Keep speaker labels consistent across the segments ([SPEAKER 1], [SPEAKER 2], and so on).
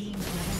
[SPEAKER 1] team double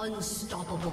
[SPEAKER 1] Unstoppable.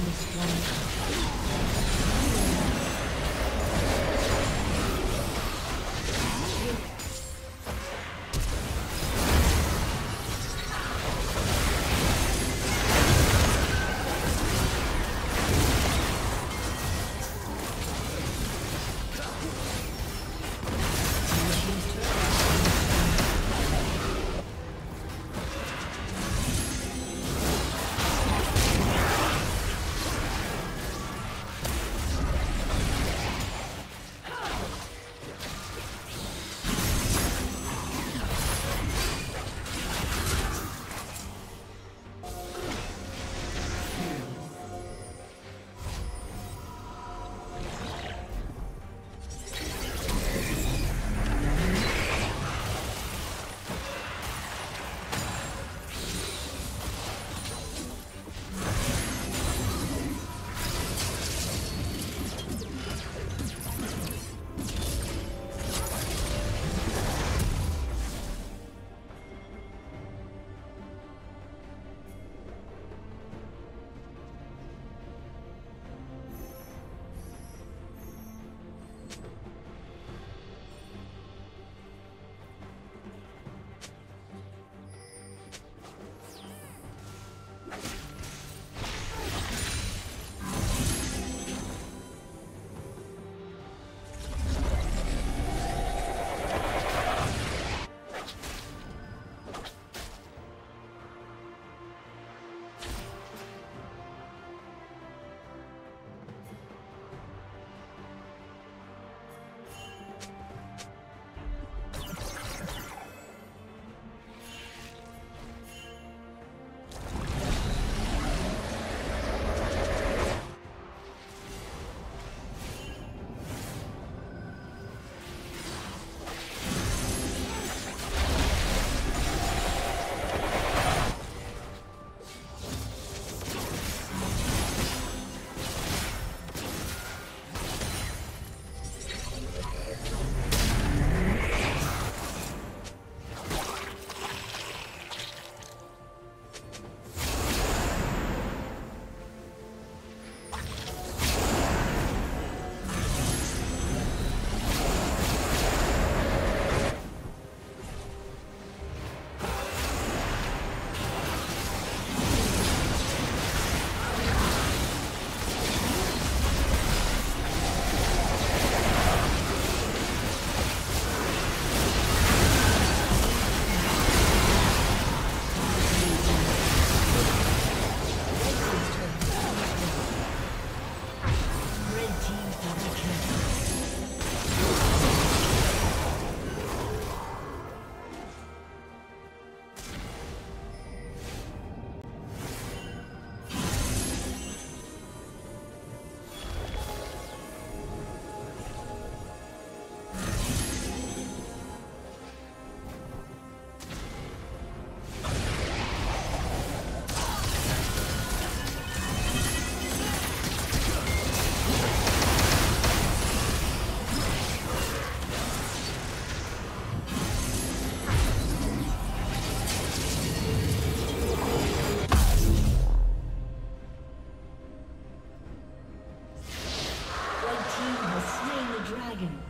[SPEAKER 1] Been destroyed. him.